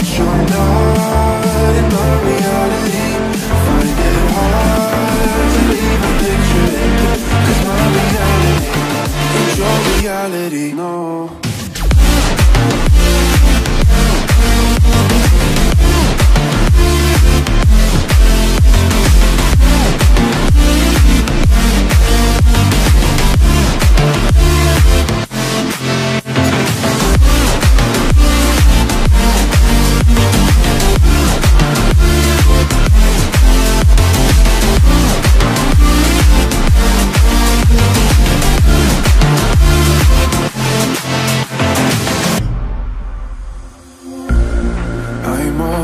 but you're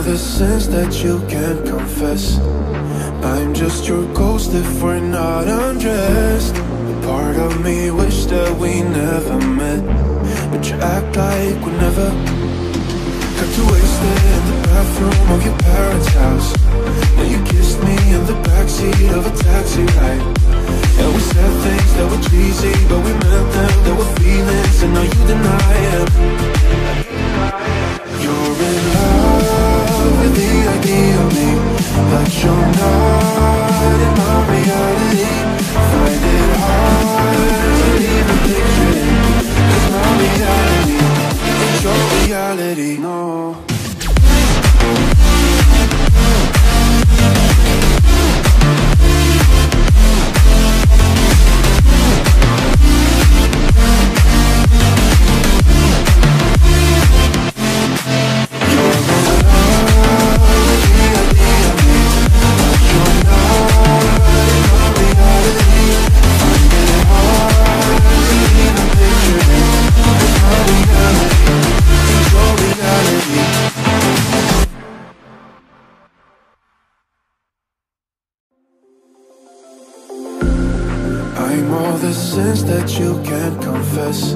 the sins that you can't confess. I'm just your ghost if we're not undressed. Part of me wish that we never met, but you act like we never. Got too wasted in the bathroom of your parents' house. Then you kissed me in the backseat of a taxi ride. I'm all the sins that you can't confess.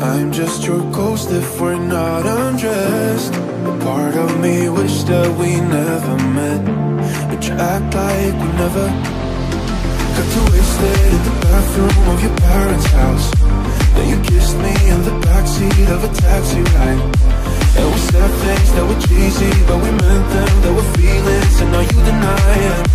I'm just your ghost if we're not undressed. A part of me wish that we never met, but you act like we never. Got too wasted in the bathroom of your parents' house. Then you kissed me in the backseat of a taxi ride. And we said things that were cheesy, but we meant them. There were feelings, and now you deny it.